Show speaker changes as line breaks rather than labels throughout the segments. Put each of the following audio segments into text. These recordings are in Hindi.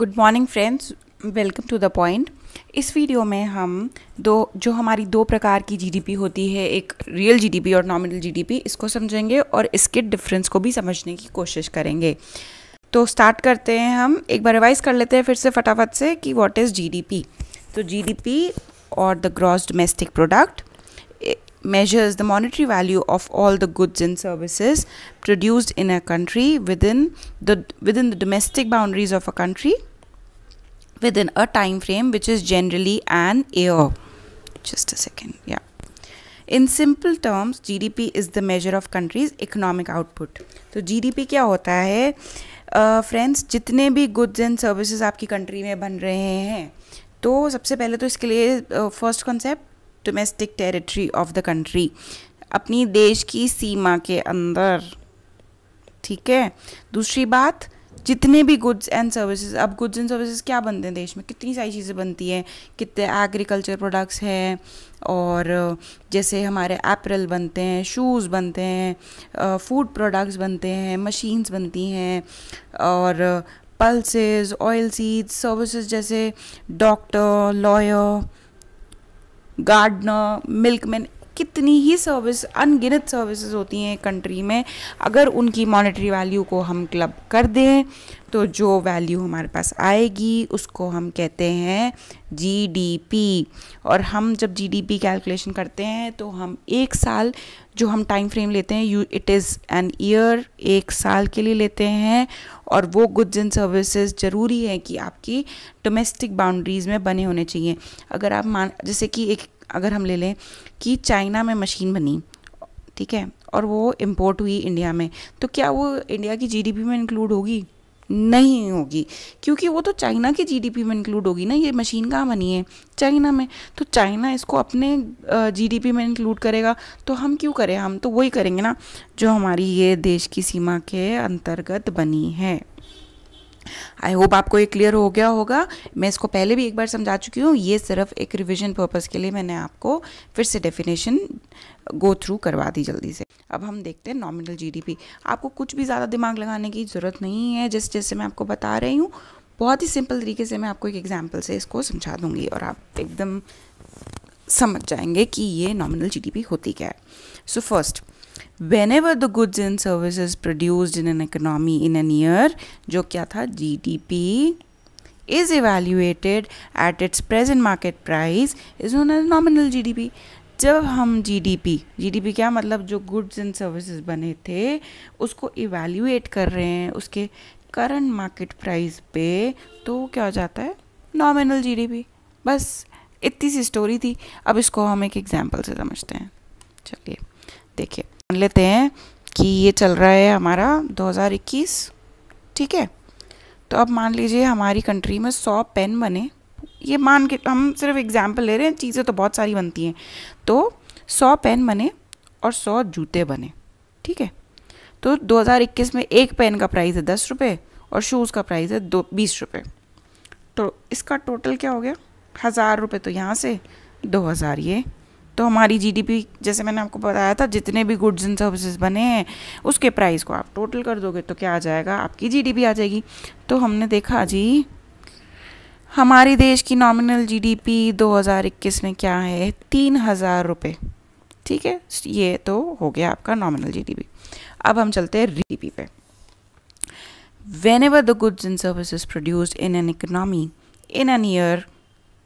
Good morning friends welcome to the point इस वीडियो में हम दो, जो हमारी दो प्रकार की जीडीपी होती है, एक रियल जीडीपी और नॉमिनल जीडीपी इसको समझेंगे और इसके डिफरेंस को भी समझने की कोशिश करेंगे। तो स्टार्ट करते हैं हम। एक बार रिवाइज कर लेते हैं फिर से फटाफट से कि व्हाट इज़ जीडीपी तो जीडीपी और the gross domestic product measures measures the monetary value of all the goods and services produced in a country within the within the domestic boundaries of a country. Within a time frame which is generally an year just a second या in simple terms G D P is the measure of country's economic output तो जी डी पी क्या होता है? फ्रेंड्स uh, जितने भी गुड्स एंड सर्विसेज़ आपकी कंट्री में बन रहे हैं तो सबसे पहले तो इसके लिए first concept domestic territory of the country अपनी देश की सीमा के अंदर ठीक है? दूसरी बात जितने भी गुड्स एंड सर्विसेज़ अब गुड्स एंड सर्विसेज़ क्या बनते हैं देश में? कितनी सारी चीज़ें बनती हैं? कितने एग्रीकल्चर प्रोडक्ट्स हैं? और जैसे हमारे एप्रल बनते हैं शूज़ बनते हैं फ़ूड प्रोडक्ट्स बनते हैं मशीन्स बनती हैं, और पल्सेस ऑयल सीड्स सर्विसेज़ जैसे डॉक्टर लॉयर गार्डनर मिल्कमैन कितनी ही सर्विस अनगिनत सर्विसेज़ होती हैं कंट्री में, अगर उनकी मॉनेटरी वैल्यू को हम क्लब कर दें तो जो वैल्यू हमारे पास आएगी, उसको हम कहते हैं जीडीपी और हम जब जीडीपी कैलकुलेशन करते हैं तो हम एक साल जो हम टाइम फ्रेम लेते हैं you it is an year एक साल के लिए लेते हैं। और वो गुड्स एंड सर्विसेज़ ज़रूरी है कि आपकी डोमेस्टिक बाउंड्रीज़ में बने होने चाहिए। अगर आप मान, जैसे कि एक अगर हम ले लें कि चाइना में मशीन बनी, ठीक है, और वो इम्पोर्ट हुई इंडिया में तो क्या वो इंडिया की जीडीपी में इंक्लूड होगी? नहीं होगी, क्योंकि वो तो चाइना की जीडीपी में इंक्लूड होगी ना, ये मशीन कहाँ बनी है? चाइना में। तो चाइना इसको अपने जीडीपी में इंक्लूड करेगा तो हम क्यों करें? हम तो वही करेंगे ना, जो हमारी ये देश की सीमा के अंतर्गत बनी है। आई होप आपको ये क्लियर हो गया होगा। मैं इसको पहले भी एक बार समझा चुकी हूँ। ये सिर्फ़ एक रिविजन पर्पज़ के लिए मैंने आपको फिर से डेफिनेशन गो थ्रू करवा दी जल्दी से। अब हम देखते हैं नॉमिनल जीडीपी आपको कुछ भी ज़्यादा दिमाग लगाने की ज़रूरत नहीं है, जिस जैसे मैं आपको बता रही हूँ। बहुत ही सिंपल तरीके से मैं आपको एक एग्ज़ाम्पल से इसको समझा दूँगी और आप एकदम समझ जाएँगे कि ये नॉमिनल जीडीपी होती क्या है। So first whenever the goods and services produced in an economy in an year, जो क्या था? GDP is evaluated at its present market price is known as nominal GDP जब हम जीडीपी जीडीपी क्या मतलब? जो गुड्स एंड सर्विसेज़ बने थे, उसको इवेल्यूएट कर रहे हैं, उसके करंट मार्केट प्राइस पे तो क्या हो जाता है? नॉमिनल जीडीपी बस, इतनी सी स्टोरी थी। अब इसको हम एक एग्जांपल से समझते हैं। चलिए, देखिए। मान लेते हैं कि ये चल रहा है हमारा 2021 ठीक है? तो अब मान लीजिए हमारी कंट्री में 100 पेन बने। ये मान के, हम सिर्फ़ एग्जांपल ले रहे हैं, चीज़ें तो बहुत सारी बनती हैं। तो 100 पेन बने और 100 जूते बने। ठीक है? तो 2021 में एक पेन का प्राइस है दस रुपये और शूज़ का प्राइस है दो, बीस रुपये तो इसका टोटल क्या हो गया? हज़ार रुपये तो यहाँ से दो हज़ार, ये तो हमारी जीडीपी जैसे मैंने आपको बताया था, जितने भी गुड्स एंड सर्विसेज़ बने हैं, उसके प्राइस को आप टोटल कर दोगे तो क्या आ जाएगा? आपकी जीडीपी आ जाएगी। तो हमने देखा, जी, हमारी देश की नॉमिनल जीडीपी 2021 में क्या है? तीन हज़ार रुपये ठीक है? ये तो हो गया आपका नॉमिनल जीडीपी अब हम चलते हैं जीडीपी पे। Whenever the goods and services produced in an economy, in an year,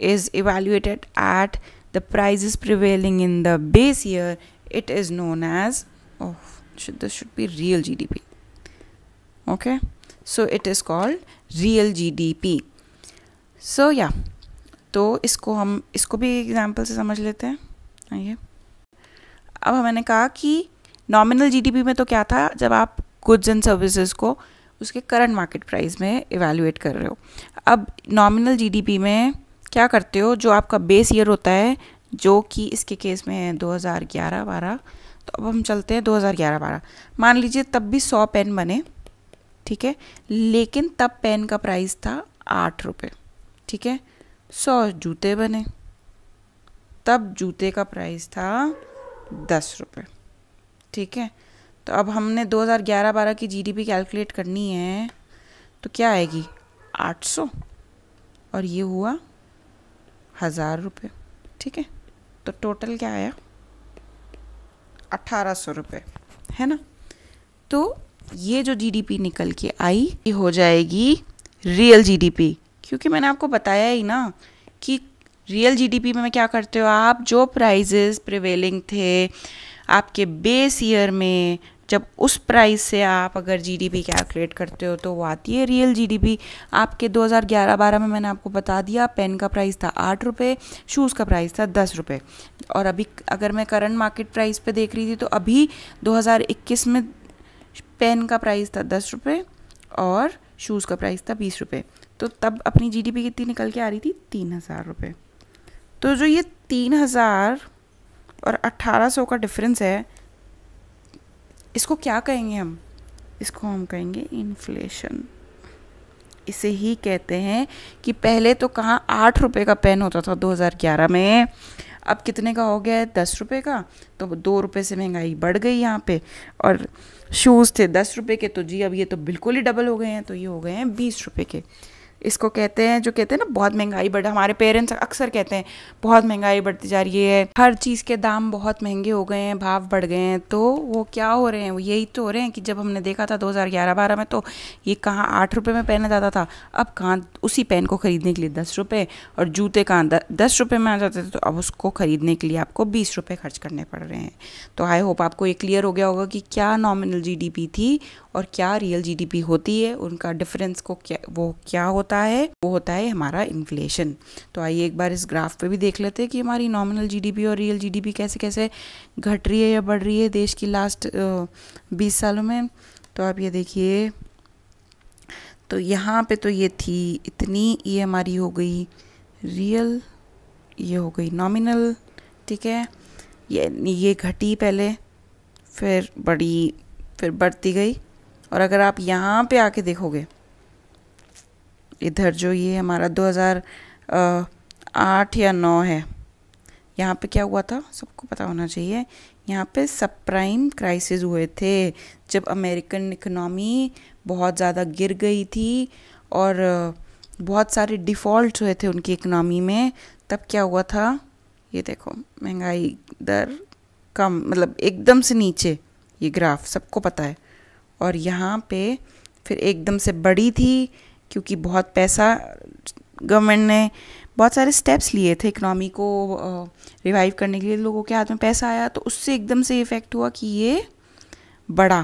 is evaluated at the prices prevailing in the base year, it is known as oh should, this should be real gdp okay? So, it is called real gdp so, yeah. तो इसको हम, इसको भी एग्ज़ाम्पल से समझ लेते हैं। आइए। अब मैंने कहा कि नॉमिनल जीडीपी में तो क्या था? जब आप गुड्स एंड सर्विसेज़ को उसके करंट मार्केट प्राइस में इवेलुएट कर रहे हो। अब नॉमिनल जीडीपी में क्या करते हो? जो आपका बेस ईयर होता है जो कि इसके केस में है 2011 बारह। तो अब हम चलते हैं 2011 बारह। मान लीजिए तब भी सौ पेन बने, ठीक है? लेकिन तब पेन का प्राइस था आठ रुपये ठीक है? सौ जूते बने, तब जूते का प्राइस था दस रुपये ठीक है? तो अब हमने 2011-12 की जीडीपी कैलकुलेट करनी है तो क्या आएगी? आठ सौ। और ये हुआ हज़ार रुपये ठीक है? तो टोटल क्या आया? अट्ठारह सौ रुपये है ना? तो ये जो जीडीपी निकल के आई, ये हो जाएगी रियल जीडीपी क्योंकि मैंने आपको बताया ही ना कि रियल जीडीपी में क्या करते हो? आप जो प्राइजेस प्रिवेलिंग थे, आपके बेस ईयर में जब उस प्राइस से आप अगर जीडीपी कैलकुलेट करते हो तो वो आती है रियल जीडीपी आपके 2011-12 में मैंने आपको बता दिया पेन का प्राइस था आठ रुपये शूज़ का प्राइस था दस रुपये और अभी अगर मैं करंट मार्केट प्राइस पे देख रही थी तो अभी 2021 में पेन का प्राइस था दस रुपये और शूज़ का प्राइस था बीस रुपये तो तब अपनी जीडीपी कितनी निकल के आ रही थी? तीन हज़ार रुपये तो जो ये तीन हज़ार और अट्ठारह सौ का डिफरेंस है इसको क्या कहेंगे हम? इसको हम कहेंगे इन्फ्लेशन इसे ही कहते हैं कि पहले तो कहाँ आठ रुपये का पेन होता था 2011 में, अब कितने का हो गया है? दस रुपये का। तो दो रुपये से महँगाई बढ़ गई यहाँ पे। और शूज़ थे दस रुपये के तो जी अब ये तो बिल्कुल ही डबल हो गए हैं तो ये हो गए हैं बीस रुपये के। इसको कहते हैं, जो कहते हैं ना, बहुत महँगाई बढ़, हमारे पेरेंट्स अक्सर कहते हैं, बहुत महँगाई बढ़ती जा रही है, हर चीज़ के दाम बहुत महँगे हो गए हैं, भाव बढ़ गए हैं तो वो क्या हो रहे हैं? वो यही तो हो रहे हैं कि जब हमने देखा था 2011-12 में तो ये कहाँ आठ रुपये में पहना जाता था, अब कहाँ उसी पेन को ख़रीदने के लिए दस रुपये और जूते कहाँ दस रुपये में आ जाते थे तो अब उसको ख़रीदने के लिए आपको बीस रुपये खर्च करने पड़ रहे हैं। तो आई होप आपको ये क्लियर हो गया होगा कि क्या नॉमिनल जी थी और क्या रियल जीडीपी होती है, उनका डिफरेंस को क्या, वो क्या होता है, वो होता है हमारा इन्फ्लेशन तो आइए एक बार इस ग्राफ पे भी देख लेते हैं कि हमारी नॉमिनल जीडीपी और रियल जीडीपी कैसे कैसे घट रही है या बढ़ रही है देश की लास्ट बीस सालों में. तो आप ये देखिए तो यहाँ पे तो ये थी, इतनी ये हमारी हो गई रियल ये हो गई नॉमिनल ठीक है? ये ये घटी पहले, फिर बढ़ी, फिर बढ़ती गई. और अगर आप यहाँ पे आके देखोगे इधर जो ये हमारा 2008 या 9 है। यहाँ पे क्या हुआ था? सबको पता होना चाहिए। यहाँ पे सब प्राइम क्राइसिस हुए थे, जब अमेरिकन इकनॉमी बहुत ज़्यादा गिर गई थी और बहुत सारे डिफ़ॉल्ट हुए थे उनकी इकनॉमी में। तब क्या हुआ था? ये देखो, महँगाई दर कम मतलब एकदम से नीचे, ये ग्राफ सबको पता है। और यहाँ पे फिर एकदम से बड़ी थी क्योंकि बहुत पैसा गवर्नमेंट ने बहुत सारे स्टेप्स लिए थे इकनॉमी को रिवाइव करने के लिए लोगों के हाथ में पैसा आया तो उससे एकदम से इफ़ेक्ट हुआ कि ये बड़ा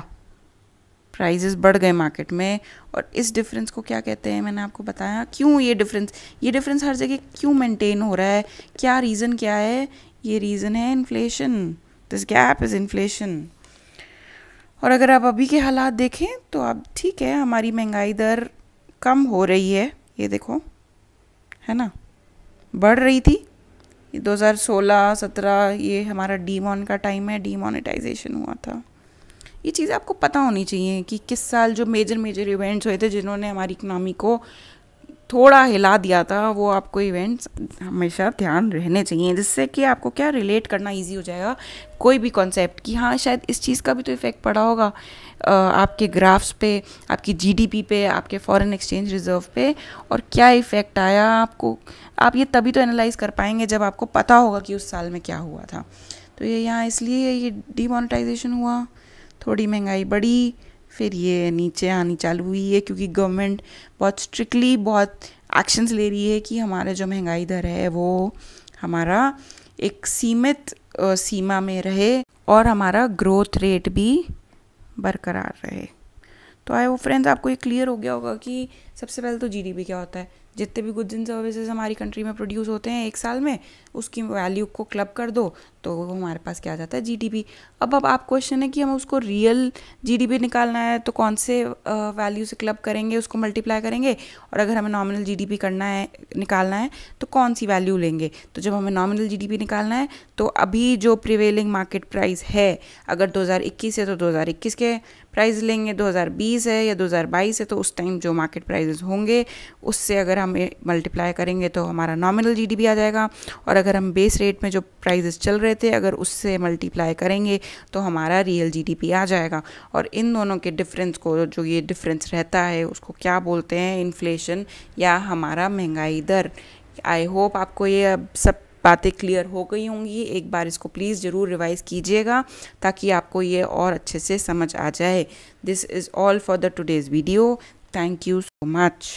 प्राइजेस बढ़ गए मार्केट में और इस डिफरेंस को क्या कहते हैं? मैंने आपको बताया। क्यों ये डिफरेंस ये डिफरेंस हर जगह क्यों मेंटेन हो रहा है? क्या रीज़न क्या है? ये रीज़न है inflation this gap is inflation और अगर आप अभी के हालात देखें तो आप, ठीक है, हमारी महँगाई दर कम हो रही है, ये देखो, है ना? बढ़ रही थी। ये 2016 17 ये हमारा डीमोन का टाइम है, डीमोनेटाइजेशन हुआ था। ये चीज़ें आपको पता होनी चाहिए कि किस साल जो मेजर मेजर इवेंट्स हुए थे, जिन्होंने हमारी इकनॉमी को थोड़ा हिला दिया था वो आपको इवेंट्स हमेशा ध्यान रहने चाहिए, जिससे कि आपको क्या रिलेट करना इजी हो जाएगा कोई भी कॉन्सेप्ट कि हाँ शायद इस चीज़ का भी तो इफ़ेक्ट पड़ा होगा। आपके ग्राफ्स पे, आपकी जीडीपी पे, आपके फॉरेन एक्सचेंज रिज़र्व पे और क्या इफ़ेक्ट आया आपको? आप ये तभी तो एनालाइज कर पाएँगे जब आपको पता होगा कि उस साल में क्या हुआ था। तो ये यहाँ इसलिए ये डीमोनेटाइजेशन हुआ, थोड़ी महँगाई बढ़ी फिर ये नीचे आनी चालू हुई है क्योंकि गवर्नमेंट बहुत स्ट्रिक्टली बहुत एक्शंस ले रही है कि हमारा जो महँगाई दर है वो हमारा एक सीमित सीमा में रहे और हमारा ग्रोथ रेट भी बरकरार रहे। तो आए वो फ्रेंड्स आपको ये क्लियर हो गया होगा कि सबसे पहले तो जीडीपी क्या होता है? जितने भी गुड्स एंड सर्विसेज़ हमारी कंट्री में प्रोड्यूस होते हैं एक साल में, उसकी वैल्यू को क्लब कर दो। तो वो हमारे पास क्या आ जाता है? जीडीपी अब अब आप क्वेश्चन है कि हम उसको रियल जीडीपी निकालना है तो कौन से वैल्यू से क्लब करेंगे, उसको मल्टीप्लाई करेंगे? और अगर हमें नॉमिनल जीडीपी करना है, निकालना है तो कौन सी वैल्यू लेंगे? तो जब हमें नॉमिनल जीडीपी निकालना है तो अभी जो प्रिवेलिंग मार्केट प्राइस है, अगर 2021 है तो 2021 के प्राइस लेंगे 2020 है या 2022 है तो उस टाइम जो मार्केट प्राइजेस होंगे, उससे अगर हम मल्टीप्लाई करेंगे तो हमारा नॉमिनल जीडीपी आ जाएगा। और अगर हम बेस रेट में जो प्राइजेस चल रहे रहे थे, अगर उससे मल्टीप्लाई करेंगे तो हमारा रियल जीडीपी आ जाएगा। और इन दोनों के डिफरेंस को, जो ये डिफरेंस रहता है, उसको क्या बोलते हैं? इन्फ्लेशन या हमारा महँगाई दर। आई होप आपको ये सब बातें क्लियर हो गई होंगी। एक बार इसको प्लीज़ ज़रूर रिवाइज़ कीजिएगा, ताकि आपको ये और अच्छे से समझ आ जाए। This is all for the today's video thank you so much